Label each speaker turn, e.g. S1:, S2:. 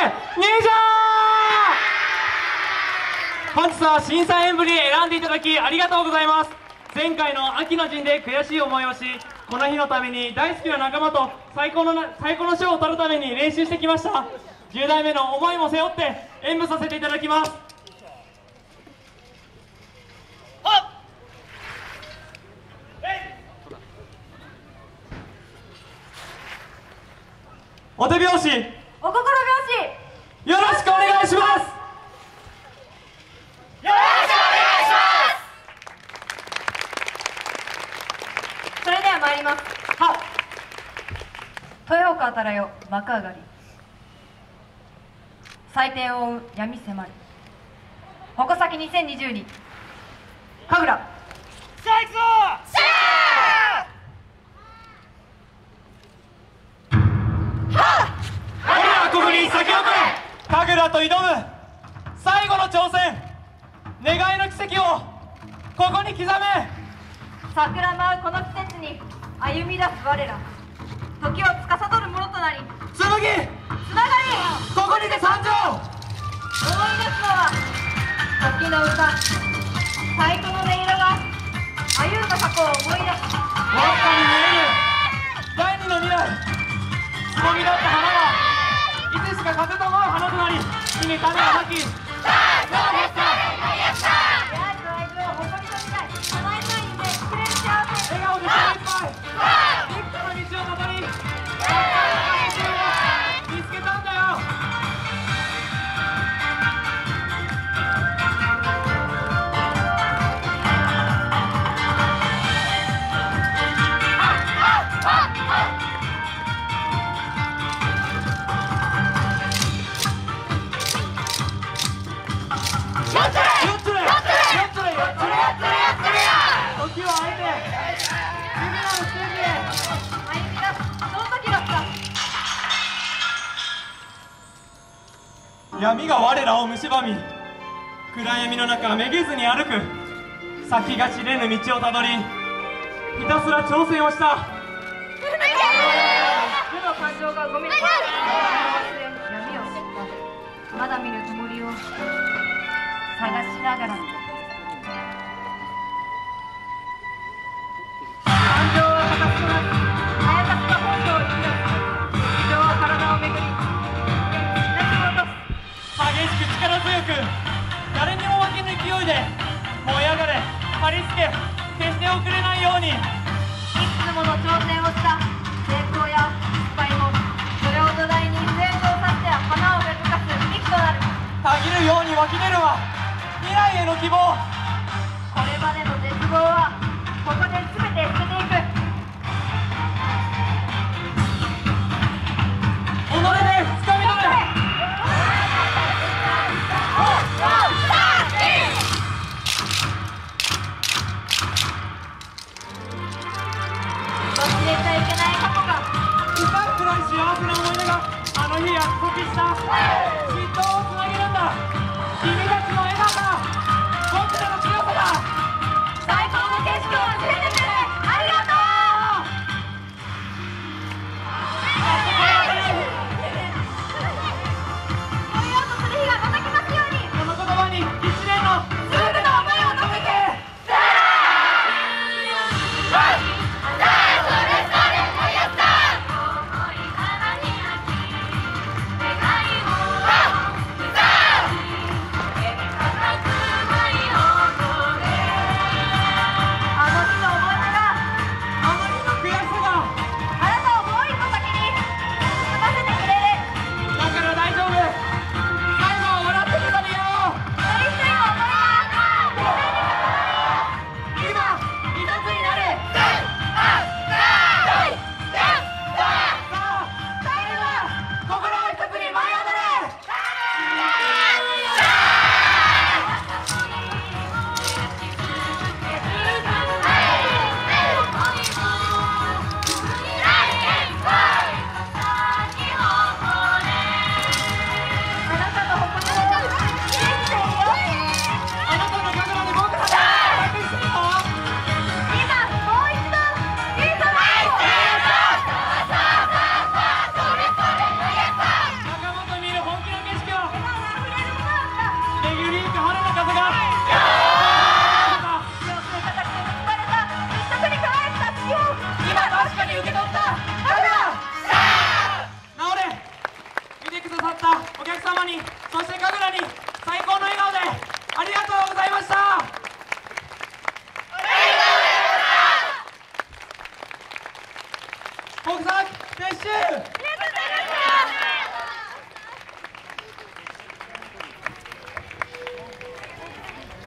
S1: 入場本日は審査員ぶり選んでいただきありがとうございます。前回の秋の陣で悔しい思いをしこの日のために大好きな仲間と最高の最高の賞を取るために練習してきました。10代目の思いも背負って演舞させていただきます。お手拍子よ
S2: お心拍子
S1: ろしくお願いします
S2: それでは参ります
S1: は
S2: 豊岡あたらよ幕上がり。採点を追う闇迫る。矛先2022神楽。
S1: 俺はここに先送れ神楽と挑む最後の挑戦願いの奇跡をここに刻め
S2: 桜舞うこの季節に歩み出す我ら時を司るものとなり
S1: 紬！
S2: つながり
S1: ここにて参上！
S2: 思い出すのは時の歌。太鼓の音色が歩んだ過去を思い出す。
S1: わずかに見える。第二の未来。つぼみだった花はいつしか風と舞う花となり地に種がまき闇が我らを蝕み暗闇の中めげずに歩く先が知れぬ道をたどりひたすら挑戦をした。
S2: 世の感情がごめん。忘れ闇を知った。まだ見ぬ灯りを探しながら
S1: く誰にも負けぬ勢いで燃え上がれ。張り付け決して遅れないように。
S2: いくつもの挑戦をした成功や失敗もそれを土台に全部をさして花を芽吹かす幹となる。
S1: たぎるように湧き出るは未来への希望。
S2: これまでの絶望はここで
S1: あの日お客様にそして神楽に
S2: 最高の笑顔でありがとうございました。ありがとうございました。
S1: 国策撤収